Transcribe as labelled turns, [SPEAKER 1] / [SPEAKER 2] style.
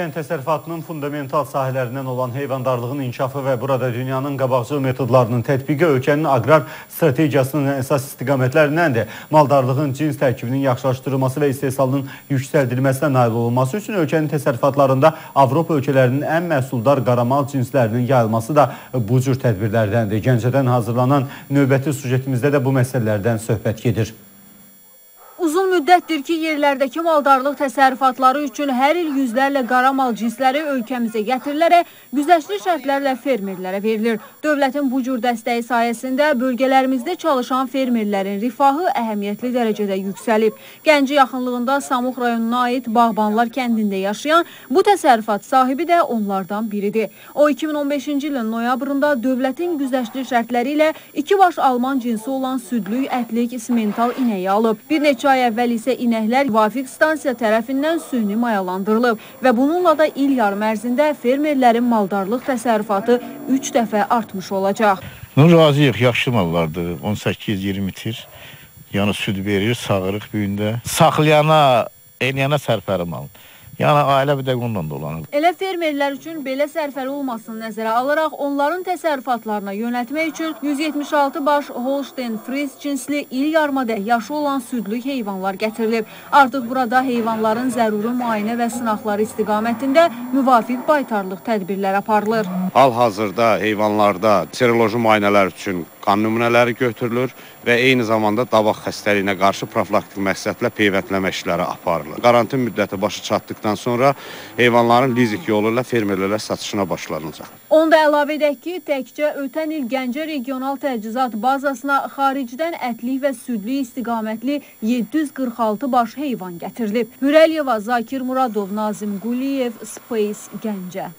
[SPEAKER 1] Kənd təsərrüfatının fundamental sahələrindən olan heyvandarlığın inkişafı və burada dünyanın qabaqcıl metodlarının tətbiqi ölkənin aqrar strategiyasının əsas istiqamətlərindəndir. Maldarlığın cins tərkibinin yaxşılaşdırılması və istehsalının yüksəldilməsinə nail olunması üçün ölkənin təsərrüfatlarında Avropa ölkələrinin ən məhsuldar qaramal cinslərinin yayılması da bu cür tədbirlərdəndir. Gəncədən hazırlanan növbəti sujetimizdə də bu məsələlərdən söhbət gedir.
[SPEAKER 2] Müddətdir ki, yerlərdəki maldarlıq təsərrüfatları üçün hər il yüzlərlə qara mal cinsləri ölkəmizə gətirilərək güzəştli şərtlərlə fermerlərə verilir. Dövlətin bu cür dəstəyi sayəsində bölgələrimizdə çalışan fermerlərin rifahı əhəmiyyətli dərəcədə yüksəlib. Gəncə yaxınlığında Samux rayonuna aid Bağbanlar kəndində yaşayan bu təsərrüfat sahibi də onlardan biridir. O 2015-ci ilin noyabrında dövlətin güzəştli şərtləri ilə iki baş alman cinsi olan südlük, ətlik, simental inəyi alıb. Bir neçə ay əvvəl isə inəklər müvafiq stansiya tərəfindən süni mayalandırılıb və bununla da il yarım ərzində fermerlərin maldarlıq təsərrüfatı 3 dəfə artmış olacaq.
[SPEAKER 3] Ну, razıyıq, yaxşı mallardır. 18-20 tir. Yəni süd verir, sağırıq büyündə. Saxlayana, eləyənə sərfəri mal. Yəni ailə bir də onunla dolanır.
[SPEAKER 2] Elə fermerlər üçün belə sərfəli olmasını nəzərə alaraq onların təsərrüfatlarına yönəltmək üçün 176 baş Holstein Fries cinsli il yarımadək yaşı olan südlük heyvanlar gətirilib. Artıq burada heyvanların zəruri müayinə və sınaqları istiqamətində müvafiq baytarlıq tədbirlər aparılır.
[SPEAKER 4] Hal-hazırda heyvanlarda seroloji müayinələr üçün qan nümunələri götürülür və eyni zamanda davaq xəstəliyinə qarşı profilaktik məqsədlə peyvəndləmə işləri aparılır. Karantin müddəti başa çatdıqdan sonra heyvanların lizik yolu ilə fermerlərə satışına başlanacaq.
[SPEAKER 2] Onu da əlavə edək ki, təkcə ötən il Gəncə regional təchizat bazasına xaricdən ətlik və südlük istiqamətli 746 baş heyvan gətirilib. Hürəliyeva, Zakir Muradov, Nazim Quliyev, Space Gəncə.